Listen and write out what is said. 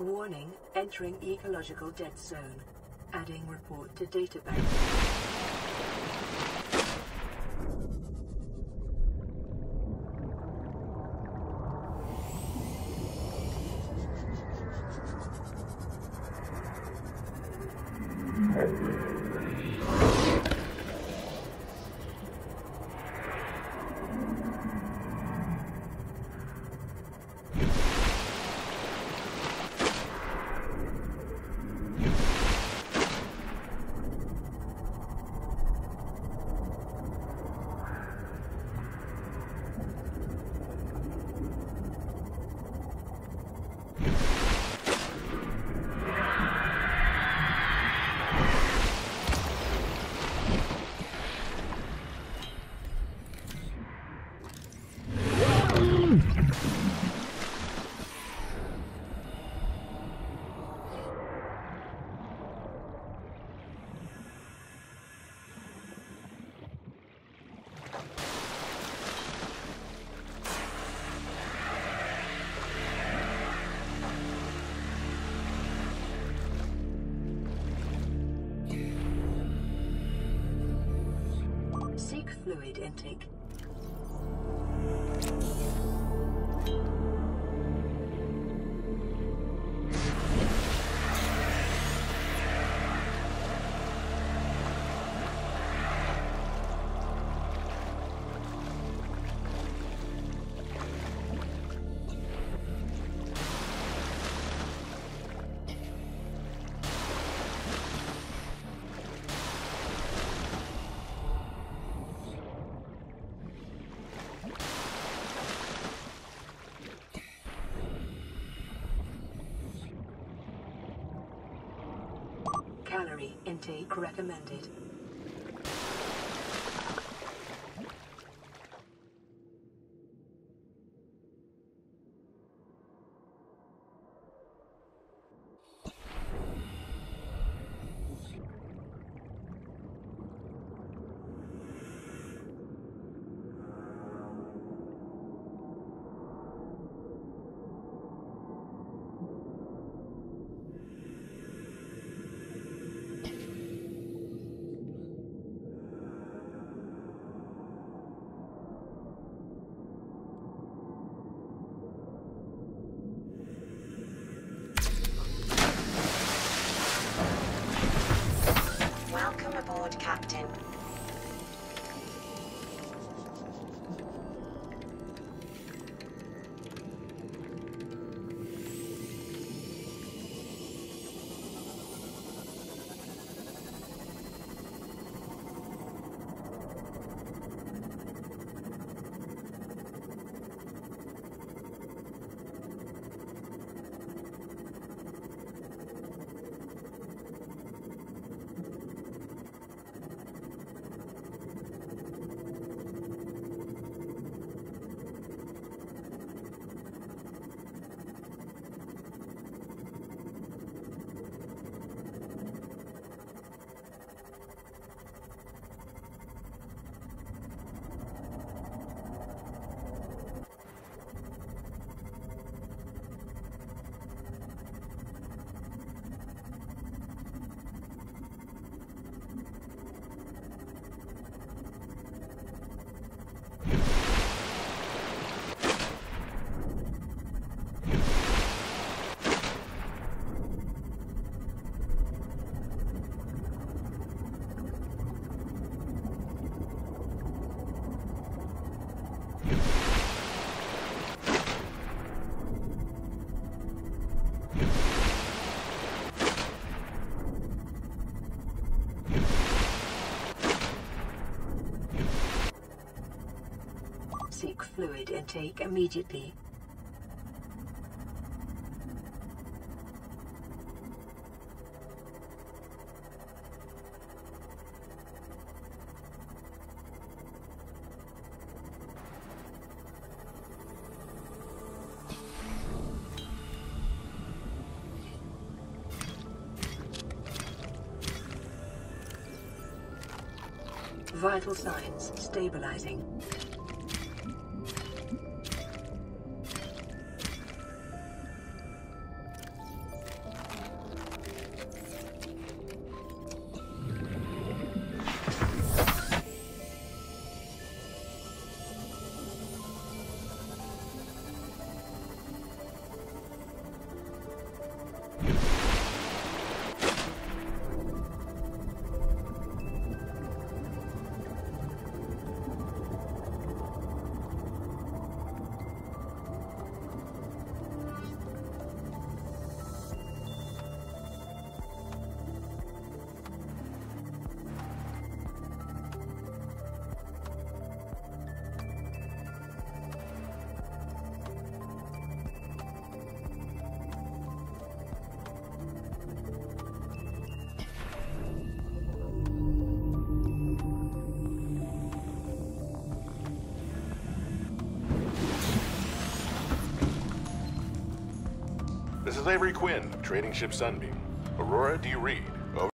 Warning, entering ecological dead zone. Adding report to database. Fluid intake. Intake recommended. Seek fluid intake immediately. Vital signs stabilizing. This is Avery Quinn, of Trading Ship Sunbeam. Aurora, do you read?